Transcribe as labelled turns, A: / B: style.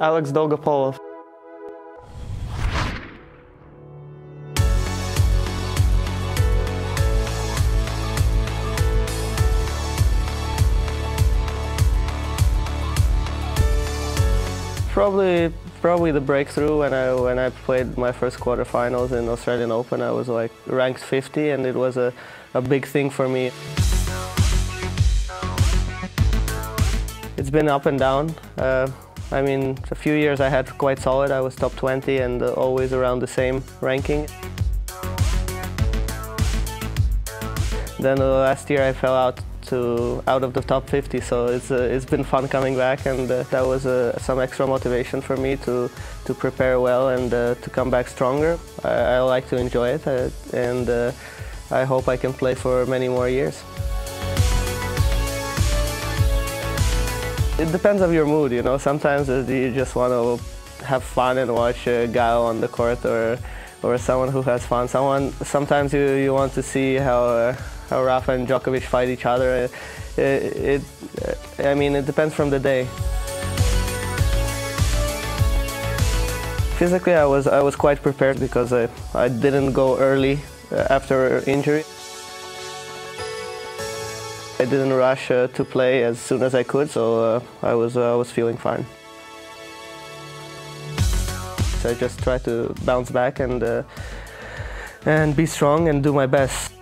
A: Alex Dolgopolov. Probably, probably the breakthrough when I when I played my first quarterfinals in Australian Open. I was like ranked 50, and it was a, a big thing for me. It's been up and down. Uh, I mean, a few years I had quite solid. I was top 20 and uh, always around the same ranking. Then uh, last year I fell out to out of the top 50, so it's uh, it's been fun coming back, and uh, that was uh, some extra motivation for me to to prepare well and uh, to come back stronger. I, I like to enjoy it, and I hope I can play for many more years. It depends on your mood, you know. Sometimes you just want to have fun and watch a guy on the court or or someone who has fun. Someone sometimes you, you want to see how uh, how Rafa and Djokovic fight each other. It, it, I mean, it depends from the day. Physically, I was I was quite prepared because I I didn't go early after injury. I didn't rush uh, to play as soon as I could, so uh, I was uh, I was feeling fine. So I just try to bounce back and uh, and be strong and do my best.